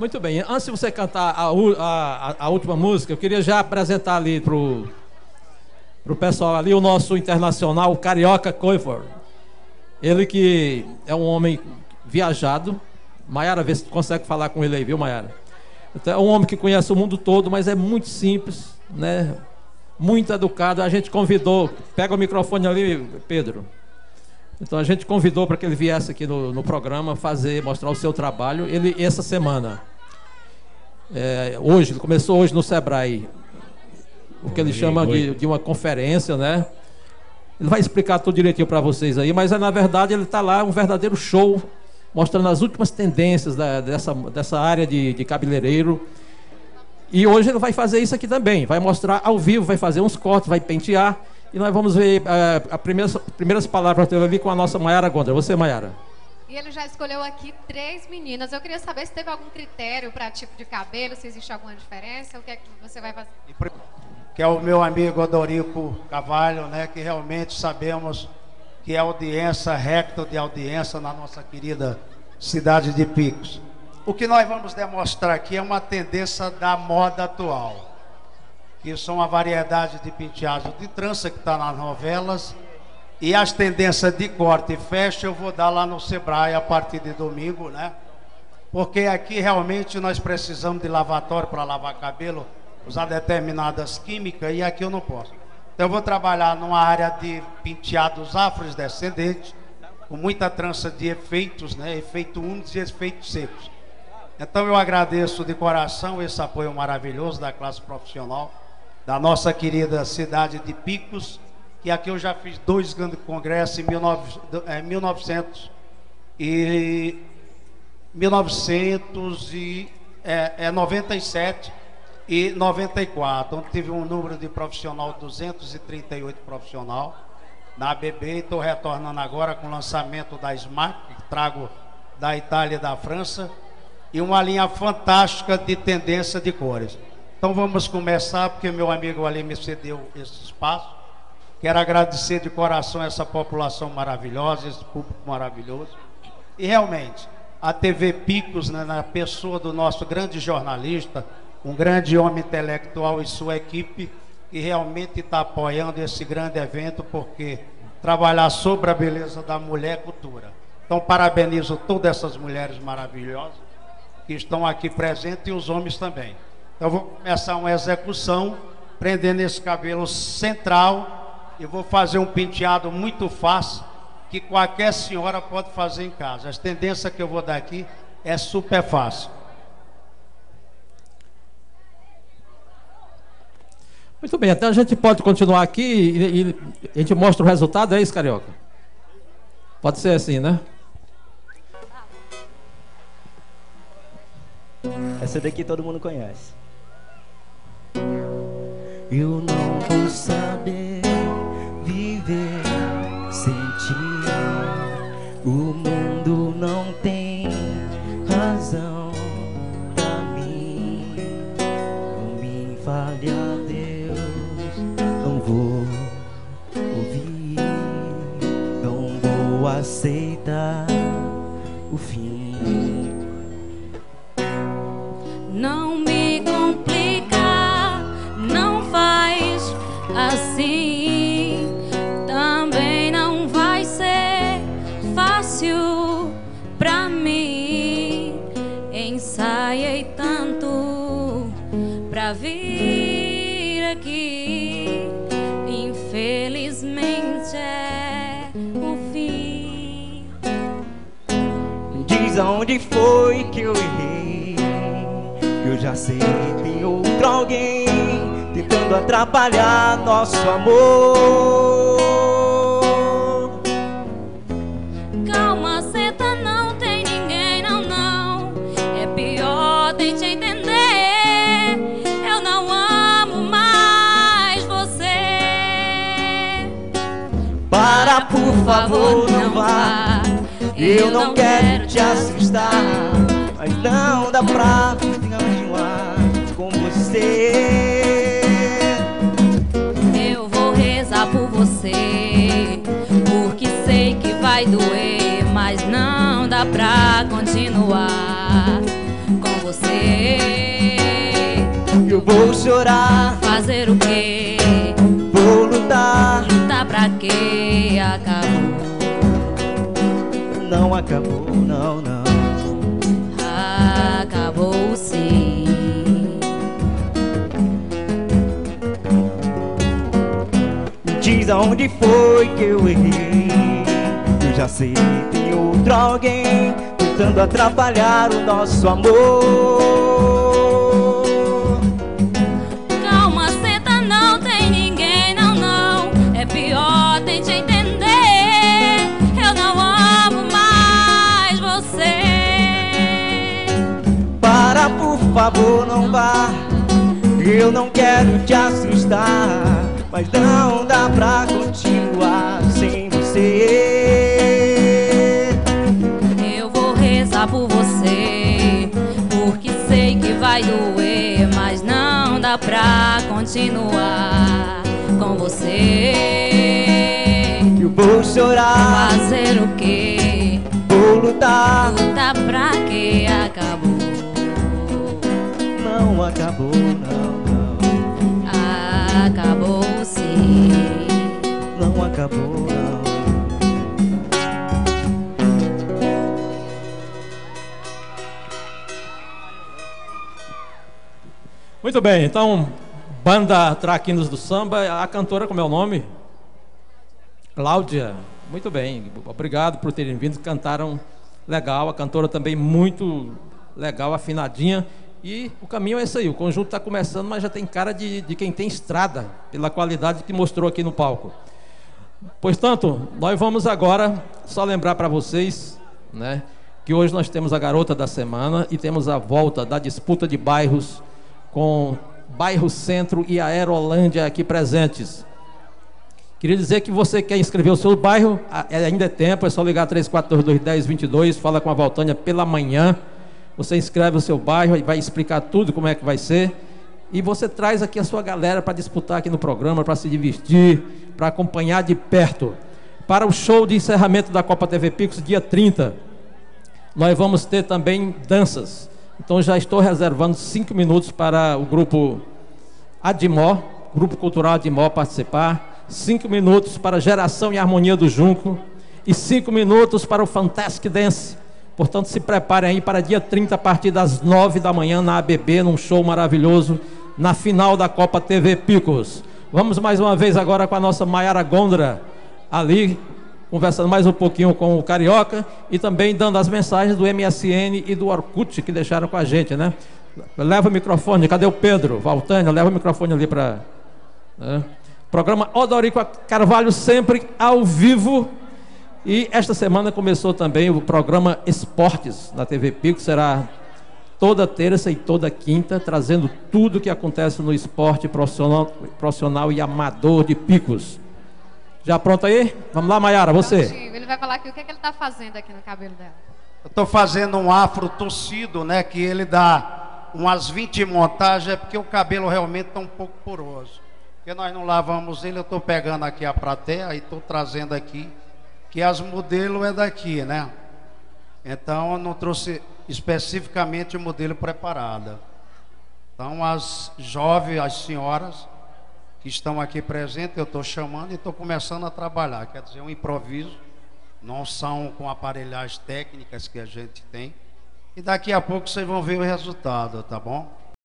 Muito bem, antes de você cantar a, a, a última música, eu queria já apresentar ali pro, pro pessoal ali o nosso internacional Carioca Coifor. Ele que é um homem viajado. Maiara, vê se tu consegue falar com ele aí, viu, Maiara? Então, é um homem que conhece o mundo todo, mas é muito simples, né? Muito educado. A gente convidou, pega o microfone ali, Pedro. Então a gente convidou para que ele viesse aqui no, no, programa fazer, mostrar o seu trabalho. Ele essa semana, é, hoje, começou hoje no Sebrae, o que ele chama de, de uma conferência, né? Ele vai explicar tudo direitinho para vocês aí, mas na verdade ele está lá um verdadeiro show, mostrando as últimas tendências da, dessa, dessa área de, de cabeleireiro. E hoje ele vai fazer isso aqui também, vai mostrar ao vivo, vai fazer uns cortes, vai pentear. E nós vamos ver uh, as primeiras, primeiras palavras dele ali com a nossa Mayara Gondra. Você, Mayara. E ele já escolheu aqui três meninas. Eu queria saber se teve algum critério para tipo de cabelo, se existe alguma diferença, o que é que você vai fazer? Que é o meu amigo Odorico Cavalho, né? Que realmente sabemos que é audiência, recto de audiência na nossa querida cidade de Picos. O que nós vamos demonstrar aqui é uma tendência da moda atual que são a variedade de penteado de trança que está nas novelas. E as tendências de corte e fecha eu vou dar lá no Sebrae a partir de domingo, né? Porque aqui realmente nós precisamos de lavatório para lavar cabelo, usar determinadas químicas e aqui eu não posso. Então eu vou trabalhar numa área de penteados afrodescendentes, com muita trança de efeitos, né? Efeito único e efeitos secos. Então eu agradeço de coração esse apoio maravilhoso da classe profissional da nossa querida cidade de Picos, que aqui eu já fiz dois grandes congressos em 1900 é, e 1997 e 94, onde tive um número de profissional 238 profissional na ABB, estou retornando agora com o lançamento da Smart, que trago da Itália e da França, e uma linha fantástica de tendência de cores. Então vamos começar, porque meu amigo ali me cedeu esse espaço. Quero agradecer de coração essa população maravilhosa, esse público maravilhoso. E realmente, a TV Picos, né, na pessoa do nosso grande jornalista, um grande homem intelectual e sua equipe, que realmente está apoiando esse grande evento, porque trabalhar sobre a beleza da mulher é cultura. Então, parabenizo todas essas mulheres maravilhosas que estão aqui presentes e os homens também. Então vou começar uma execução, prendendo esse cabelo central e vou fazer um penteado muito fácil que qualquer senhora pode fazer em casa. As tendências que eu vou dar aqui é super fácil. Muito bem, então a gente pode continuar aqui e, e a gente mostra o resultado, é isso, Carioca? Pode ser assim, né? Essa daqui todo mundo conhece. Eu não vou sem ti. O mundo não tem razão pra mim. Não me fale Deus, não vou ouvir, não vou aceitar o fim. Não me complica faz assim, pra vir aqui, infelizmente é o fim. Diz aonde foi que eu errei. Eu já sei que tem outro alguém tentando atrapalhar nosso amor. Para, por favor, não vá. Eu não quero te assustar, mas não dá pra continuar com você. por você. Porque sei que vai doer, mas não dá pra continuar com você. Eu vou chorar, Fazer o quê? vou lutar. Pra quê? Acabou. Não acabou, não, não. Acabou sim. Diz aonde foi que eu errei. Eu já sei, tem outro alguém tentando atrapalhar o nosso amor. Favor, não vá. Eu não quero te assustar, mas não dá pra continuar sem você. Eu vou rezar por você, porque sei que vai doer, mas não dá pra continuar com você. Eu vou chorar, Fazer o quê? vou lutar. Lutar pra que acabou? Não acabou, não, Acabou sim. não, não acabou, não. Muito bem, então, banda Traquinos do Samba, a cantora, como é o nome? Cláudia. Muito bem, obrigado por terem vindo, cantaram legal, a cantora também muito legal, afinadinha. E o caminho é esse aí, o conjunto está começando, mas já tem cara de, de quem tem estrada, pela qualidade que mostrou aqui no palco. Pois tanto, nós vamos agora só lembrar para vocês, né, que hoje nós temos a garota da semana e temos a volta da disputa de bairros com Bairro Centro e Aerolândia aqui presentes. Queria dizer que você quer inscrever o seu bairro, é- ainda é tempo, é só ligar 3422-1022, fala com a Valtânia pela manhã. Você inscreve o seu bairro e vai explicar tudo como é que vai ser. E você traz aqui a sua galera para disputar aqui no programa, para se divertir, para acompanhar de perto. Para o show de encerramento da Copa TV Pix, dia 30, nós vamos ter também danças. Então já estou reservando cinco minutos para o grupo Admó, Grupo Cultural Admó participar. Cinco minutos para Geração e Harmonia do Junco. E cinco minutos para o Fantastic Dance. Portanto, se preparem aí para dia 30, a partir das nove da manhã, na ABB, num show maravilhoso, na final da Copa TV Picos. Vamos mais uma vez agora com a nossa Maiara Gondra, ali, conversando mais um pouquinho com o Carioca e também dando as mensagens do MSN e do Orkut que deixaram com a gente, né? Leva o microfone, cadê o Pedro? Valtânia, leva o microfone ali para. né? Programa Odorico Carvalho, sempre ao vivo. E esta semana começou também o programa Esportes na TV Pico, será toda terça e toda quinta, trazendo tudo que acontece no esporte profissional, profissional e amador de Picos. Já pronto aí? Vamos lá, Maiara, você. Prontinho. Ele vai falar aqui o que, é que ele está fazendo aqui no cabelo dela. Eu estou fazendo um afro torcido, né? Que ele dá umas 20 montagens, é porque o cabelo realmente está um pouco poroso. Porque nós não lavamos ele, eu estou pegando aqui a plateia e estou trazendo aqui, que as modelos é daqui, né? Então eu não trouxe especificamente o modelo preparado. Então as jovens, as senhoras que estão aqui presentes, eu estou chamando e estou começando a trabalhar. Quer dizer, um improviso, não são com aparelhagens técnicas que a gente tem. E daqui a pouco vocês vão ver o resultado, tá bom?